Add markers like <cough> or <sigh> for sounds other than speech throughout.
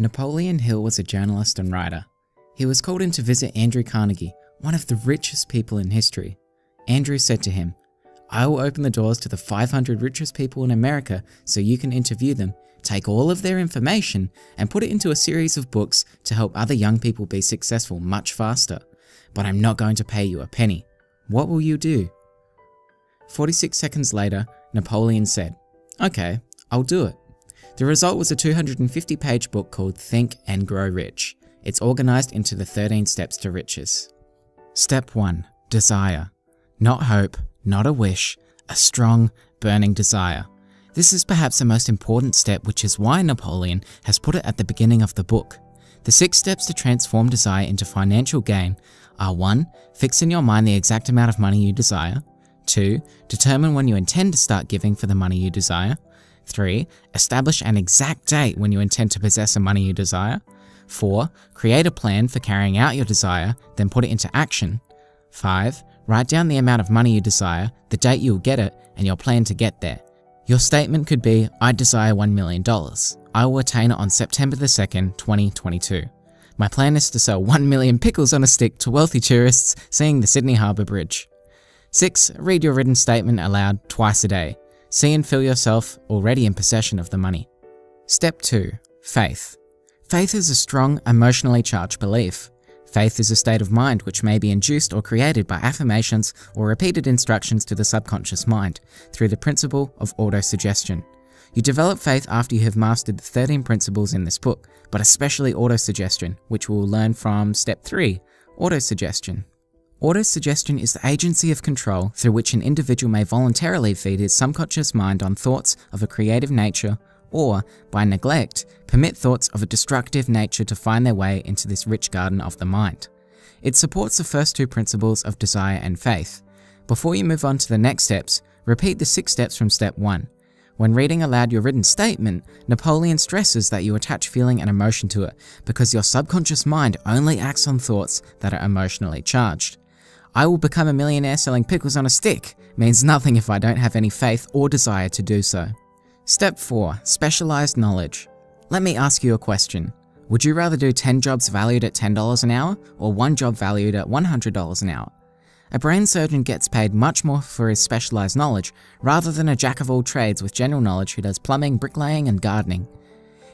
Napoleon Hill was a journalist and writer. He was called in to visit Andrew Carnegie, one of the richest people in history. Andrew said to him, I will open the doors to the 500 richest people in America so you can interview them, take all of their information, and put it into a series of books to help other young people be successful much faster. But I'm not going to pay you a penny. What will you do? 46 seconds later, Napoleon said, Okay, I'll do it. The result was a 250 page book called Think and Grow Rich. It's organized into the 13 steps to riches. Step 1 Desire. Not hope, not a wish, a strong, burning desire. This is perhaps the most important step, which is why Napoleon has put it at the beginning of the book. The six steps to transform desire into financial gain are 1. Fix in your mind the exact amount of money you desire. 2. Determine when you intend to start giving for the money you desire. 3. Establish an exact date when you intend to possess the money you desire. 4. Create a plan for carrying out your desire, then put it into action. 5. Write down the amount of money you desire, the date you will get it, and your plan to get there. Your statement could be, I desire $1 million. I will attain it on September the 2nd, 2022. My plan is to sell 1 million pickles on a stick to wealthy tourists seeing the Sydney Harbour Bridge. 6. Read your written statement aloud twice a day. See and feel yourself already in possession of the money. Step 2. Faith. Faith is a strong, emotionally charged belief. Faith is a state of mind which may be induced or created by affirmations or repeated instructions to the subconscious mind through the principle of autosuggestion. You develop faith after you have mastered the 13 principles in this book, but especially autosuggestion, which we'll learn from step 3, autosuggestion. Autosuggestion is the agency of control through which an individual may voluntarily feed his subconscious mind on thoughts of a creative nature or, by neglect, permit thoughts of a destructive nature to find their way into this rich garden of the mind. It supports the first two principles of desire and faith. Before you move on to the next steps, repeat the six steps from step 1. When reading aloud your written statement, Napoleon stresses that you attach feeling and emotion to it because your subconscious mind only acts on thoughts that are emotionally charged. I will become a millionaire selling pickles on a stick means nothing if I don't have any faith or desire to do so. Step 4. Specialized knowledge. Let me ask you a question. Would you rather do 10 jobs valued at $10 an hour or one job valued at $100 an hour? A brain surgeon gets paid much more for his specialized knowledge rather than a jack of all trades with general knowledge who does plumbing, bricklaying, and gardening.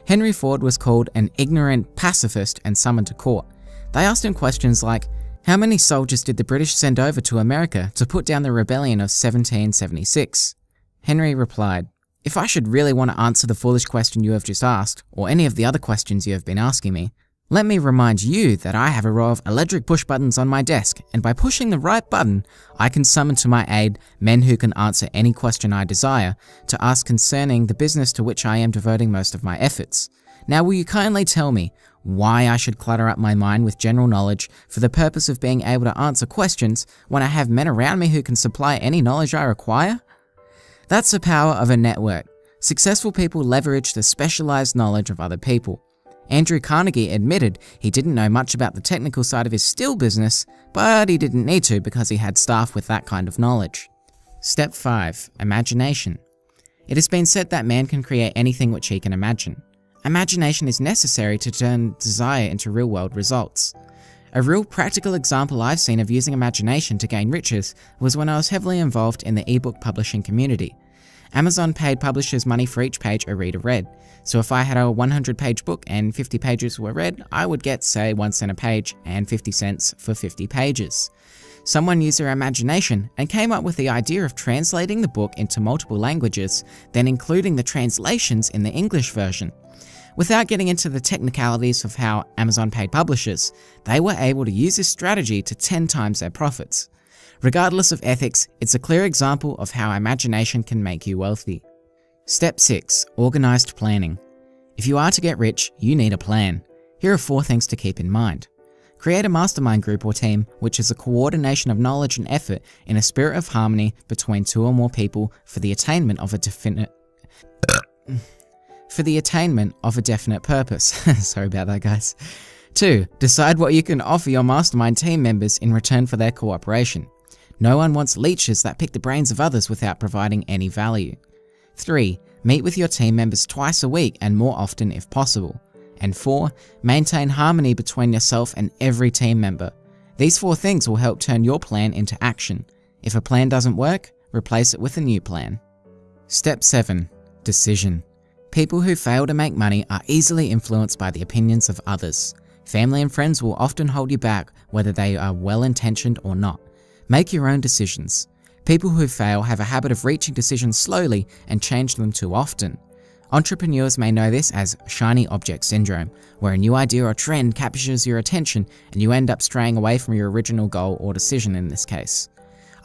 Henry Ford was called an ignorant pacifist and summoned to court. They asked him questions like, how many soldiers did the British send over to America to put down the rebellion of 1776? Henry replied, If I should really want to answer the foolish question you have just asked, or any of the other questions you have been asking me, let me remind you that I have a row of electric push buttons on my desk, and by pushing the right button, I can summon to my aid men who can answer any question I desire to ask concerning the business to which I am devoting most of my efforts. Now will you kindly tell me why I should clutter up my mind with general knowledge for the purpose of being able to answer questions when I have men around me who can supply any knowledge I require? That's the power of a network. Successful people leverage the specialized knowledge of other people. Andrew Carnegie admitted he didn't know much about the technical side of his steel business, but he didn't need to because he had staff with that kind of knowledge. Step 5. Imagination. It has been said that man can create anything which he can imagine. Imagination is necessary to turn desire into real world results. A real practical example I've seen of using imagination to gain riches was when I was heavily involved in the ebook publishing community. Amazon paid publishers money for each page a reader read, so if I had a 100 page book and 50 pages were read, I would get, say, 1 cent a page and 50 cents for 50 pages. Someone used their imagination and came up with the idea of translating the book into multiple languages, then including the translations in the English version. Without getting into the technicalities of how Amazon paid publishers, they were able to use this strategy to 10 times their profits. Regardless of ethics, it's a clear example of how imagination can make you wealthy. Step 6. Organized Planning If you are to get rich, you need a plan. Here are four things to keep in mind. Create a mastermind group or team, which is a coordination of knowledge and effort in a spirit of harmony between two or more people for the attainment of a definite for the attainment of a definite purpose. <laughs> Sorry about that, guys. 2. Decide what you can offer your mastermind team members in return for their cooperation. No one wants leeches that pick the brains of others without providing any value. 3. Meet with your team members twice a week and more often if possible. And 4. Maintain harmony between yourself and every team member. These four things will help turn your plan into action. If a plan doesn't work, replace it with a new plan. Step 7. Decision. People who fail to make money are easily influenced by the opinions of others. Family and friends will often hold you back whether they are well intentioned or not. Make your own decisions. People who fail have a habit of reaching decisions slowly and change them too often. Entrepreneurs may know this as shiny object syndrome, where a new idea or trend captures your attention and you end up straying away from your original goal or decision in this case.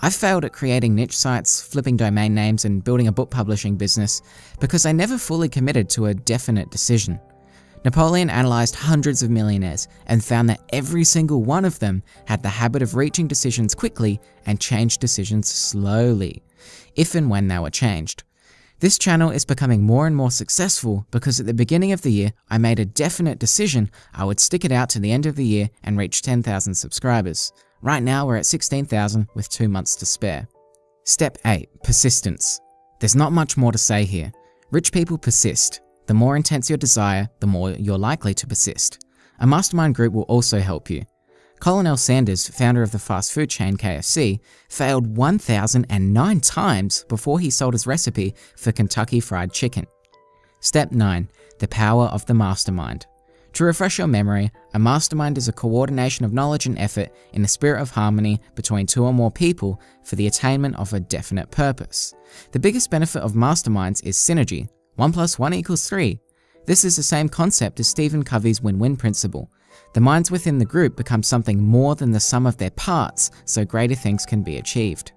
I've failed at creating niche sites, flipping domain names, and building a book publishing business because I never fully committed to a definite decision. Napoleon analysed hundreds of millionaires and found that every single one of them had the habit of reaching decisions quickly and changed decisions slowly, if and when they were changed. This channel is becoming more and more successful because at the beginning of the year, I made a definite decision I would stick it out to the end of the year and reach 10,000 subscribers. Right now, we're at 16,000 with two months to spare. Step 8 Persistence. There's not much more to say here. Rich people persist. The more intense your desire, the more you're likely to persist. A mastermind group will also help you. Colonel Sanders, founder of the fast food chain KFC, failed 1,009 times before he sold his recipe for Kentucky Fried Chicken. Step 9 The Power of the Mastermind. To refresh your memory, a mastermind is a coordination of knowledge and effort in a spirit of harmony between two or more people for the attainment of a definite purpose. The biggest benefit of masterminds is synergy. 1 plus 1 equals 3. This is the same concept as Stephen Covey's win-win principle. The minds within the group become something more than the sum of their parts, so greater things can be achieved.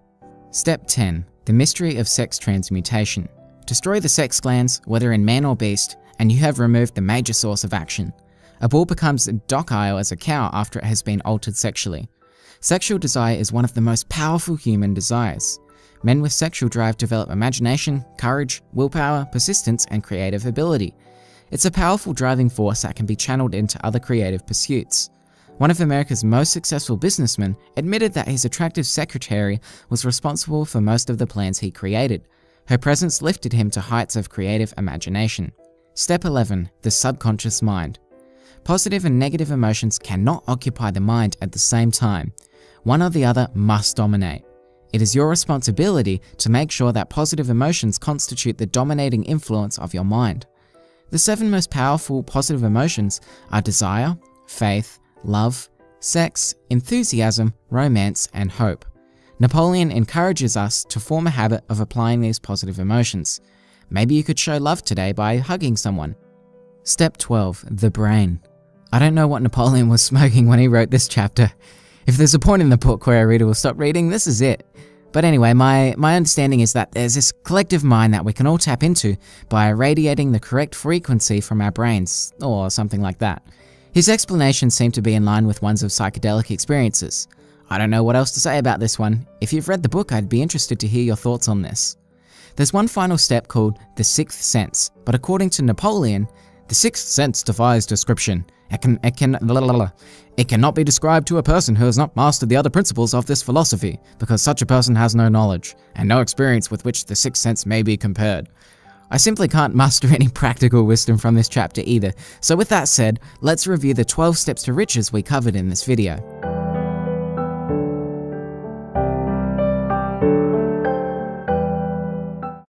Step 10. The Mystery of Sex Transmutation. Destroy the sex glands, whether in man or beast, and you have removed the major source of action. A bull becomes docile as a cow after it has been altered sexually. Sexual desire is one of the most powerful human desires. Men with sexual drive develop imagination, courage, willpower, persistence, and creative ability. It's a powerful driving force that can be channeled into other creative pursuits. One of America's most successful businessmen admitted that his attractive secretary was responsible for most of the plans he created. Her presence lifted him to heights of creative imagination. Step 11 The Subconscious Mind. Positive and negative emotions cannot occupy the mind at the same time. One or the other must dominate. It is your responsibility to make sure that positive emotions constitute the dominating influence of your mind. The seven most powerful positive emotions are desire, faith, love, sex, enthusiasm, romance, and hope. Napoleon encourages us to form a habit of applying these positive emotions. Maybe you could show love today by hugging someone. Step 12 The Brain. I don't know what Napoleon was <laughs> smoking when he wrote this chapter. If there's a point in the book where a reader will stop reading, this is it. But anyway, my, my understanding is that there's this collective mind that we can all tap into by irradiating the correct frequency from our brains, or something like that. His explanations seem to be in line with ones of psychedelic experiences. I don't know what else to say about this one. If you've read the book, I'd be interested to hear your thoughts on this. There's one final step called the sixth sense, but according to Napoleon, the sixth sense defies description. It can, it can, it cannot be described to a person who has not mastered the other principles of this philosophy, because such a person has no knowledge, and no experience with which the sixth sense may be compared. I simply can't muster any practical wisdom from this chapter either, so with that said, let's review the 12 steps to riches we covered in this video.